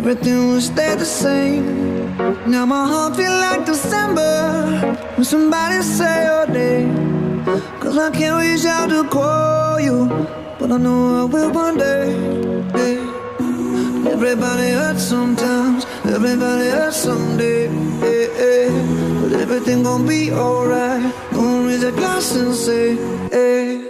everything will stay the same. Now my heart feel like December when somebody say your name. Cause I can't reach out to call you, but I know I will one day. Everybody hurts sometimes, everybody hurts someday. But everything gon' be alright. Gonna raise a glass and say, hey.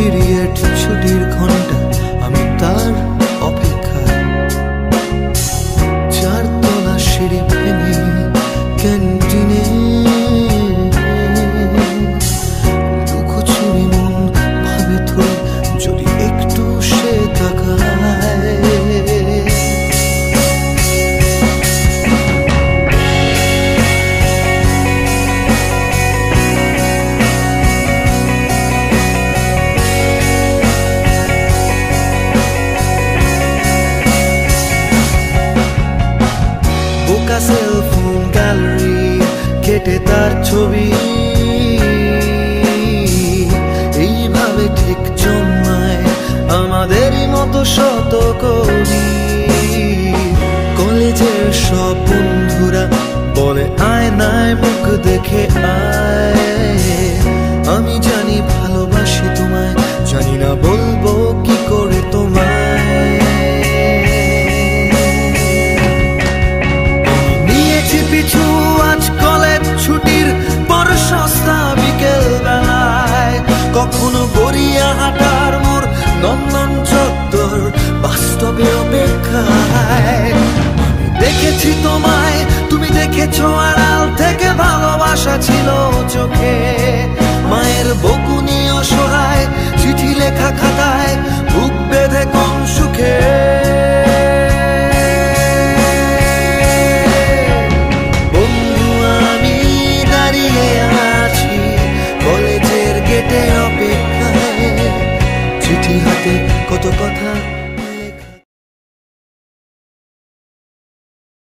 period ছুটির ঘণ্টা আমি তার cellphone gallery কেটে তার ছবি। এইভাবে ঠিক জন্মায় আমাদেরই মতো শত কবি কলেজের সব দেখেছ আড়াল থেকে ভালোবাসা ছিল চোখে। মায়ের বকুনি অসহায় চিঠি লেখা খাতায়, বুক বেঁধে কোন সুখে। বন্ধু, আমি দাঁড়িয়ে আছি কলেজের গেটে অপেক্ষায়। চিঠি হাতে কত কথা